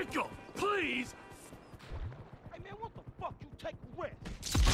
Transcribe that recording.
Michael, please! Hey man, what the fuck you take a?